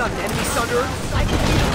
UAV on enemy Sunder.